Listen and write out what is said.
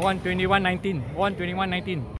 121.19. 121.19.